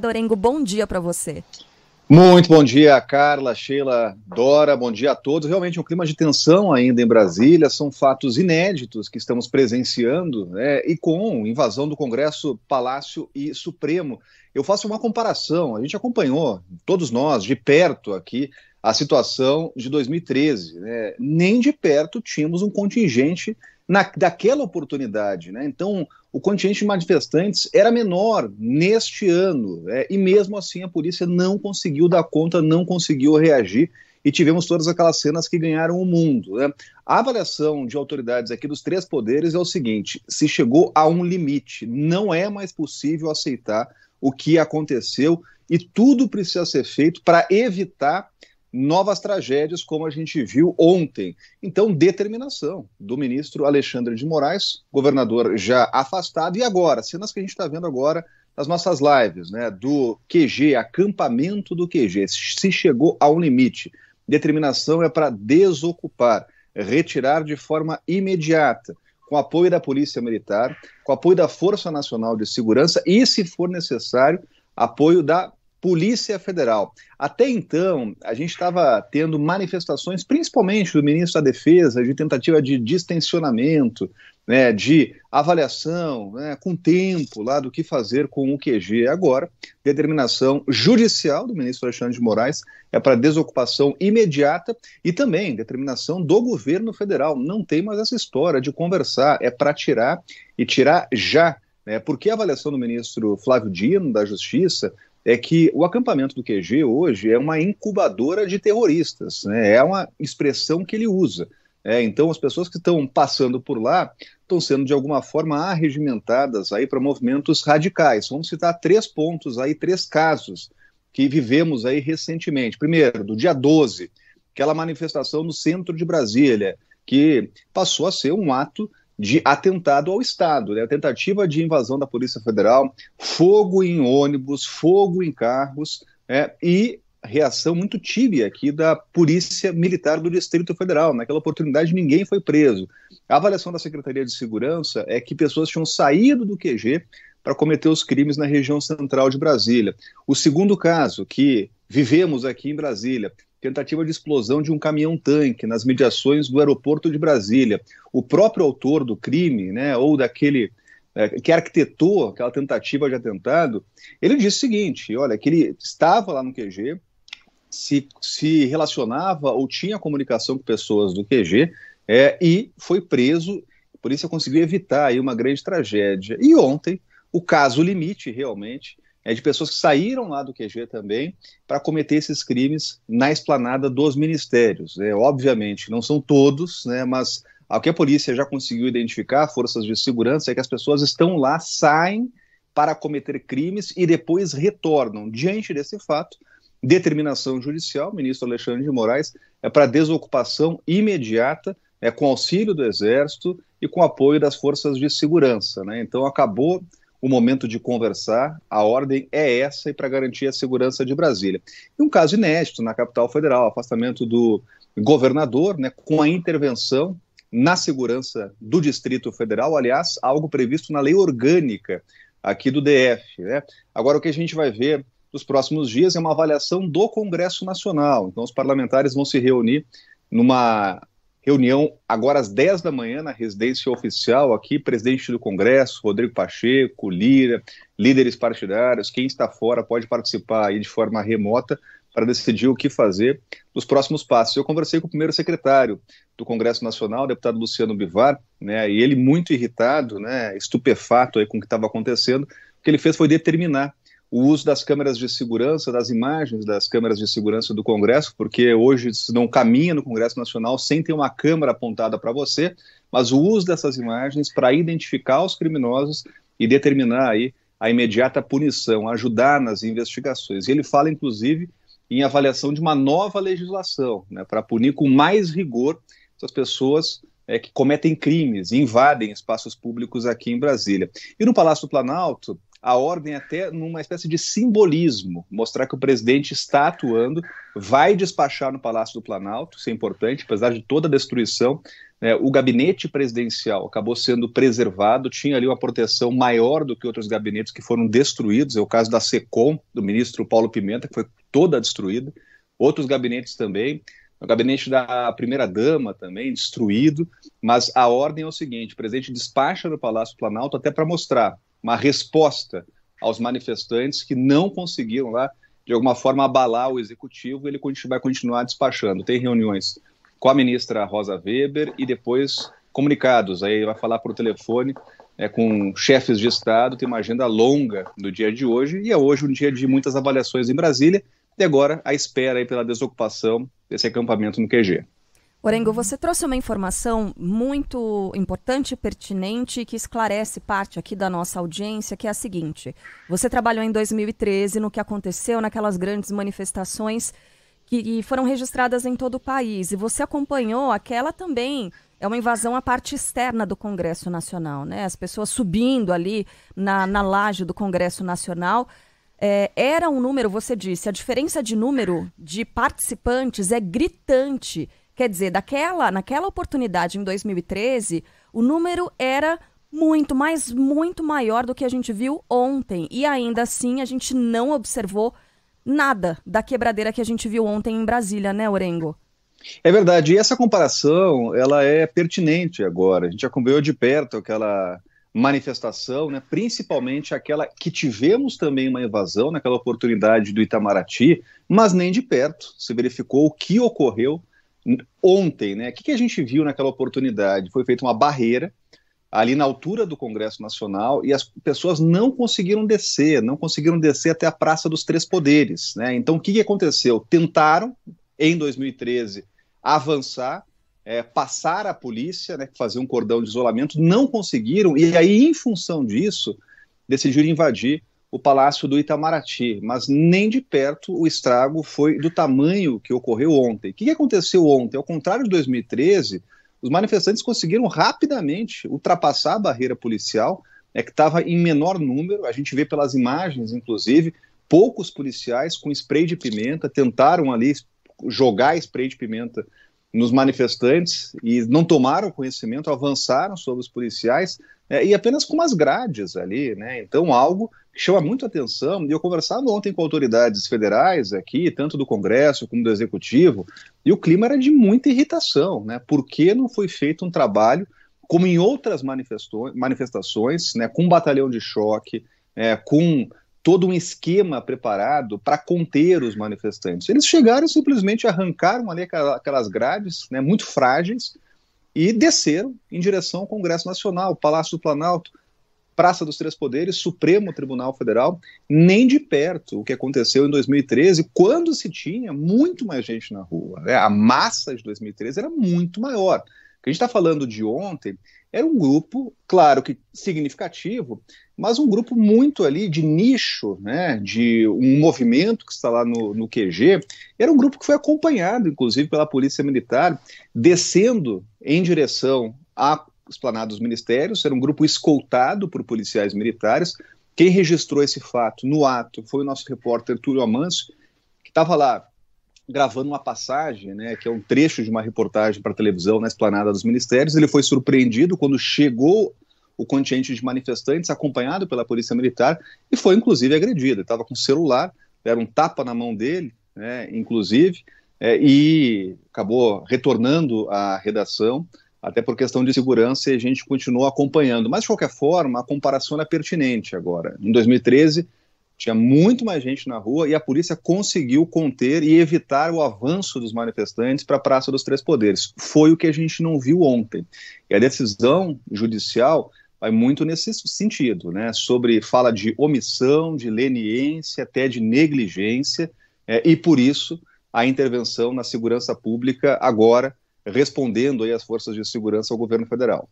Dorengo, bom dia para você. Muito bom dia, Carla, Sheila, Dora, bom dia a todos. Realmente um clima de tensão ainda em Brasília, são fatos inéditos que estamos presenciando, né, e com invasão do Congresso, Palácio e Supremo. Eu faço uma comparação, a gente acompanhou, todos nós, de perto aqui, a situação de 2013. Né? Nem de perto tínhamos um contingente na, daquela oportunidade. Né? Então, o contingente de manifestantes era menor neste ano, né? e mesmo assim a polícia não conseguiu dar conta, não conseguiu reagir, e tivemos todas aquelas cenas que ganharam o mundo. Né? A avaliação de autoridades aqui dos três poderes é o seguinte: se chegou a um limite, não é mais possível aceitar o que aconteceu, e tudo precisa ser feito para evitar novas tragédias, como a gente viu ontem. Então, determinação do ministro Alexandre de Moraes, governador já afastado, e agora, cenas que a gente está vendo agora nas nossas lives, né, do QG, acampamento do QG, se chegou ao limite. Determinação é para desocupar, retirar de forma imediata, com apoio da Polícia Militar, com apoio da Força Nacional de Segurança e, se for necessário, apoio da Polícia Federal. Até então, a gente estava tendo manifestações, principalmente do ministro da Defesa, de tentativa de distensionamento, né, de avaliação, né, com tempo lá do que fazer com o QG. Agora, determinação judicial do ministro Alexandre de Moraes é para desocupação imediata e também determinação do governo federal. Não tem mais essa história de conversar, é para tirar e tirar já. Né, porque a avaliação do ministro Flávio Dino, da Justiça, é que o acampamento do QG hoje é uma incubadora de terroristas, né? é uma expressão que ele usa. É, então, as pessoas que estão passando por lá estão sendo, de alguma forma, arregimentadas aí para movimentos radicais. Vamos citar três pontos aí, três casos que vivemos aí recentemente. Primeiro, do dia 12, aquela manifestação no centro de Brasília, que passou a ser um ato de atentado ao Estado, né? tentativa de invasão da Polícia Federal, fogo em ônibus, fogo em carros, é, e reação muito tíbia aqui da Polícia Militar do Distrito Federal. Naquela oportunidade, ninguém foi preso. A avaliação da Secretaria de Segurança é que pessoas tinham saído do QG para cometer os crimes na região central de Brasília. O segundo caso que vivemos aqui em Brasília tentativa de explosão de um caminhão-tanque nas mediações do aeroporto de Brasília. O próprio autor do crime, né, ou daquele é, que arquitetou aquela tentativa de atentado, ele disse o seguinte: olha, que ele estava lá no QG, se, se relacionava ou tinha comunicação com pessoas do QG é, e foi preso. Por isso, conseguiu evitar aí uma grande tragédia. E ontem, o caso limite, realmente, é, de pessoas que saíram lá do QG também para cometer esses crimes na esplanada dos ministérios. É, obviamente, não são todos, né, mas o que a polícia já conseguiu identificar, forças de segurança, é que as pessoas estão lá, saem para cometer crimes e depois retornam. Diante desse fato, determinação judicial, ministro Alexandre de Moraes, é para desocupação imediata, é, com auxílio do Exército e com apoio das forças de segurança. Né? Então, acabou o momento de conversar, a ordem é essa e para garantir a segurança de Brasília. E um caso inédito na capital federal, afastamento do governador, né, com a intervenção na segurança do Distrito Federal, aliás, algo previsto na lei orgânica aqui do DF. Né? Agora, o que a gente vai ver nos próximos dias é uma avaliação do Congresso Nacional. Então, os parlamentares vão se reunir numa reunião agora às 10 da manhã na residência oficial aqui, presidente do Congresso, Rodrigo Pacheco, Lira, líderes partidários, quem está fora pode participar aí de forma remota para decidir o que fazer nos próximos passos. Eu conversei com o primeiro secretário do Congresso Nacional, deputado Luciano Bivar, né, e ele muito irritado, né, estupefato aí com o que estava acontecendo, o que ele fez foi determinar o uso das câmeras de segurança, das imagens das câmeras de segurança do Congresso, porque hoje se não caminha no Congresso Nacional sem ter uma câmera apontada para você, mas o uso dessas imagens para identificar os criminosos e determinar aí a imediata punição, ajudar nas investigações. E ele fala, inclusive, em avaliação de uma nova legislação, né, para punir com mais rigor essas pessoas é, que cometem crimes invadem espaços públicos aqui em Brasília. E no Palácio do Planalto, a ordem até numa espécie de simbolismo, mostrar que o presidente está atuando, vai despachar no Palácio do Planalto, isso é importante, apesar de toda a destruição, né, o gabinete presidencial acabou sendo preservado, tinha ali uma proteção maior do que outros gabinetes que foram destruídos, é o caso da SECOM, do ministro Paulo Pimenta, que foi toda destruída, outros gabinetes também, o gabinete da primeira-dama também destruído, mas a ordem é o seguinte, o presidente despacha no Palácio do Planalto até para mostrar uma resposta aos manifestantes que não conseguiram lá, de alguma forma, abalar o executivo, ele vai continuar despachando. Tem reuniões com a ministra Rosa Weber e depois comunicados. Aí vai falar por telefone é, com chefes de Estado, tem uma agenda longa no dia de hoje, e é hoje um dia de muitas avaliações em Brasília, e agora a espera aí pela desocupação desse acampamento no QG. Orengo, você trouxe uma informação muito importante pertinente que esclarece parte aqui da nossa audiência, que é a seguinte: você trabalhou em 2013 no que aconteceu naquelas grandes manifestações que foram registradas em todo o país, e você acompanhou aquela também. É uma invasão à parte externa do Congresso Nacional, né? As pessoas subindo ali na, na laje do Congresso Nacional. É, era um número, você disse, a diferença de número de participantes é gritante Quer dizer, daquela, naquela oportunidade em 2013, o número era muito, mas muito maior do que a gente viu ontem. E ainda assim, a gente não observou nada da quebradeira que a gente viu ontem em Brasília, né, Orengo? É verdade. E essa comparação, ela é pertinente agora. A gente acompanhou de perto aquela manifestação, né, principalmente aquela que tivemos também uma invasão naquela oportunidade do Itamaraty, mas nem de perto se verificou o que ocorreu ontem, né? O que, que a gente viu naquela oportunidade? Foi feita uma barreira ali na altura do Congresso Nacional e as pessoas não conseguiram descer, não conseguiram descer até a Praça dos Três Poderes, né? Então o que, que aconteceu? Tentaram em 2013 avançar, é, passar a polícia, né, fazer um cordão de isolamento, não conseguiram e aí em função disso decidiram invadir o Palácio do Itamaraty, mas nem de perto o estrago foi do tamanho que ocorreu ontem. O que aconteceu ontem? Ao contrário de 2013, os manifestantes conseguiram rapidamente ultrapassar a barreira policial, é que estava em menor número, a gente vê pelas imagens, inclusive, poucos policiais com spray de pimenta tentaram ali jogar spray de pimenta nos manifestantes e não tomaram conhecimento, avançaram sobre os policiais é, e apenas com umas grades ali, né? Então, algo que chama muito atenção. E eu conversava ontem com autoridades federais aqui, tanto do Congresso como do Executivo, e o clima era de muita irritação, né? Por que não foi feito um trabalho como em outras manifestações, né? Com um batalhão de choque, é, com todo um esquema preparado para conter os manifestantes. Eles chegaram simplesmente arrancaram ali aquelas grades, né, muito frágeis, e desceram em direção ao Congresso Nacional, Palácio do Planalto, Praça dos Três Poderes, Supremo Tribunal Federal, nem de perto o que aconteceu em 2013, quando se tinha muito mais gente na rua. Né? A massa de 2013 era muito maior. Que a gente está falando de ontem era um grupo, claro que significativo, mas um grupo muito ali de nicho, né, de um movimento que está lá no, no QG, era um grupo que foi acompanhado, inclusive, pela Polícia Militar, descendo em direção à esplanada dos ministérios, era um grupo escoltado por policiais militares. Quem registrou esse fato no ato foi o nosso repórter Túlio Amâncio, que estava lá gravando uma passagem, né, que é um trecho de uma reportagem para televisão na esplanada dos ministérios. Ele foi surpreendido quando chegou o contingente de manifestantes, acompanhado pela polícia militar, e foi inclusive agredido. Ele estava com o celular, era um tapa na mão dele, né, inclusive, é, e acabou retornando à redação, até por questão de segurança, e a gente continuou acompanhando. Mas, de qualquer forma, a comparação é pertinente agora. Em 2013, tinha muito mais gente na rua e a polícia conseguiu conter e evitar o avanço dos manifestantes para a Praça dos Três Poderes. Foi o que a gente não viu ontem. E a decisão judicial vai muito nesse sentido, né? Sobre fala de omissão, de leniência, até de negligência, é, e por isso a intervenção na segurança pública agora respondendo aí às forças de segurança ao governo federal.